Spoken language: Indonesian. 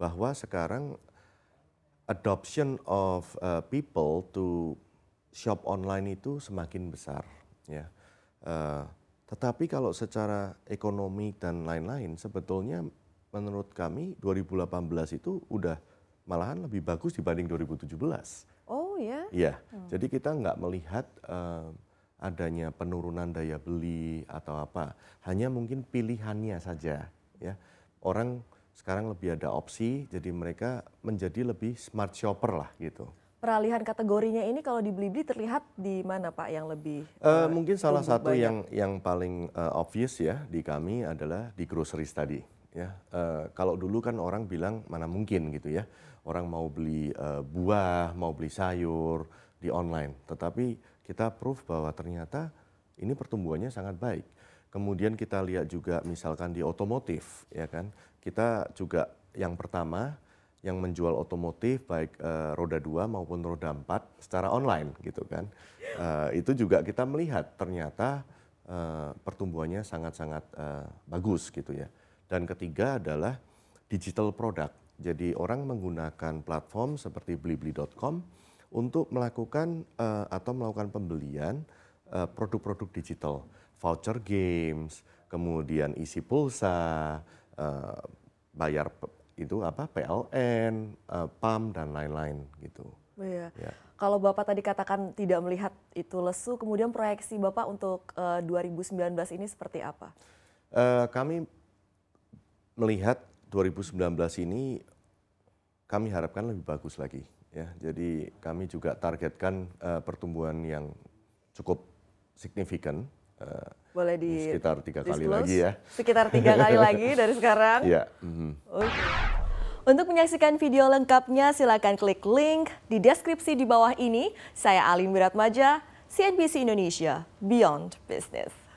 bahwa sekarang adoption of uh, people to shop online itu semakin besar ya. Uh, tetapi kalau secara ekonomi dan lain-lain sebetulnya menurut kami 2018 itu udah malahan lebih bagus dibanding 2017. Oh ya? Iya. Hmm. Jadi kita nggak melihat uh, adanya penurunan daya beli atau apa. Hanya mungkin pilihannya saja ya. Orang sekarang lebih ada opsi, jadi mereka menjadi lebih smart shopper lah gitu. Peralihan kategorinya ini kalau di Blibli terlihat di mana Pak yang lebih? Uh, uh, mungkin salah satu banyak. yang yang paling uh, obvious ya di kami adalah di groceries tadi. Ya, uh, kalau dulu kan orang bilang mana mungkin gitu ya, orang mau beli uh, buah, mau beli sayur di online. Tetapi kita proof bahwa ternyata ini pertumbuhannya sangat baik. Kemudian kita lihat juga misalkan di otomotif, ya kan, kita juga yang pertama yang menjual otomotif baik uh, roda dua maupun roda empat secara online gitu kan. Uh, itu juga kita melihat ternyata uh, pertumbuhannya sangat-sangat bagus gitu ya. Dan ketiga adalah digital product. Jadi orang menggunakan platform seperti blibli.com untuk melakukan atau melakukan pembelian produk-produk digital voucher games, kemudian isi pulsa, uh, bayar itu apa PLN, uh, eh, PAM dan lain-lain gitu. Oh iya. Ya. Kalau Bapak tadi katakan tidak melihat itu lesu, kemudian proyeksi Bapak untuk uh, 2019 ini seperti apa? Uh, kami melihat 2019 ini kami harapkan lebih bagus lagi ya. Jadi kami juga targetkan uh, pertumbuhan yang cukup signifikan Uh, Boleh di sekitar tiga kali lagi ya. Sekitar tiga kali lagi dari sekarang. Iya. Mm -hmm. Oke. Okay. Untuk menyaksikan video lengkapnya silakan klik link di deskripsi di bawah ini. Saya Alim Wiratmaja, CNBC Indonesia, Beyond Business.